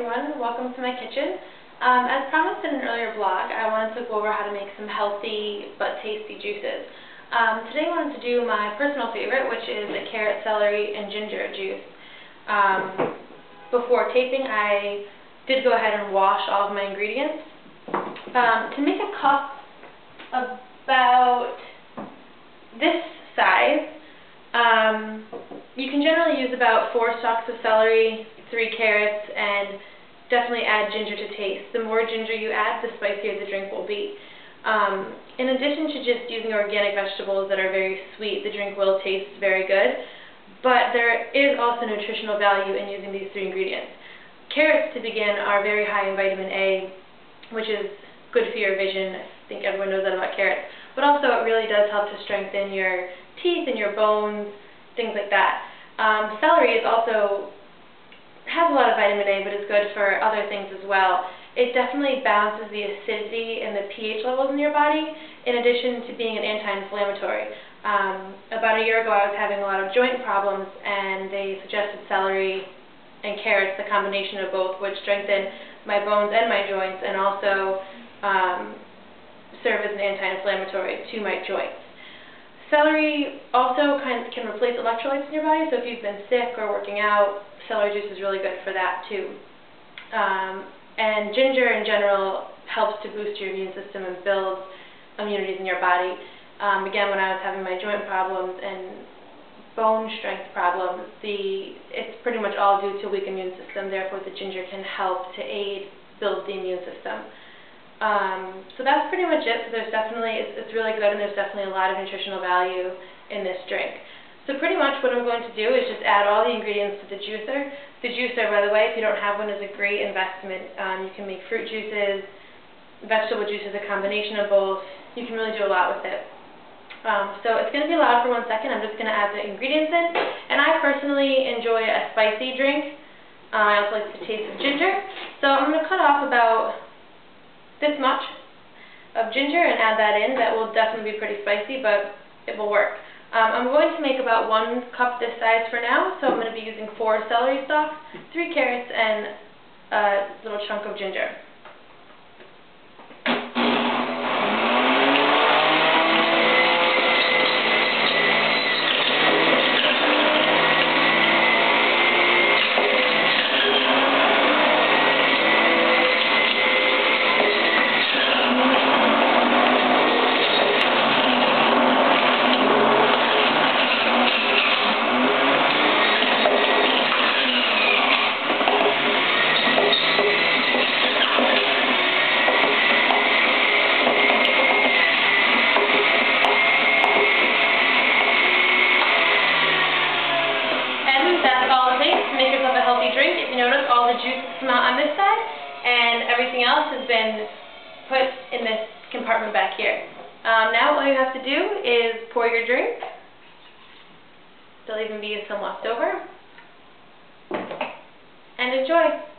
everyone, welcome to my kitchen. Um, as promised in an earlier blog, I wanted to go over how to make some healthy but tasty juices. Um, today I wanted to do my personal favorite, which is a carrot, celery, and ginger juice. Um, before taping, I did go ahead and wash all of my ingredients. Um, to make a cup about this size, um, you can generally use about four stalks of celery, three carrots, and definitely add ginger to taste. The more ginger you add, the spicier the drink will be. Um, in addition to just using organic vegetables that are very sweet, the drink will taste very good, but there is also nutritional value in using these three ingredients. Carrots, to begin, are very high in vitamin A, which is good for your vision. I think everyone knows that about carrots. But also it really does help to strengthen your teeth and your bones, things like that. Um, celery is also has a lot of vitamin A, but is good for other things as well. It definitely balances the acidity and the pH levels in your body, in addition to being an anti-inflammatory. Um, about a year ago, I was having a lot of joint problems, and they suggested celery and carrots, the combination of both, would strengthen my bones and my joints, and also um, serve as an anti-inflammatory to my joints. Celery also can, can replace electrolytes in your body, so if you've been sick or working out, celery juice is really good for that too. Um, and ginger in general helps to boost your immune system and build immunities in your body. Um, again, when I was having my joint problems and bone strength problems, the it's pretty much all due to weak immune system. Therefore, the ginger can help to aid build the immune system. Um, so that's pretty much it. So there's definitely, it's, it's really good and there's definitely a lot of nutritional value in this drink. So pretty much what I'm going to do is just add all the ingredients to the juicer. The juicer, by the way, if you don't have one, is a great investment. Um, you can make fruit juices, vegetable juices, a combination of both. You can really do a lot with it. Um, so it's going to be loud for one second. I'm just going to add the ingredients in. And I personally enjoy a spicy drink. Uh, I also like the taste of ginger. So I'm going to cut off about this much of ginger and add that in. That will definitely be pretty spicy, but it will work. Um, I'm going to make about one cup this size for now, so I'm going to be using four celery stalks, three carrots, and a little chunk of ginger. Out on this side, and everything else has been put in this compartment back here. Um, now all you have to do is pour your drink. There'll even be some left over. And enjoy.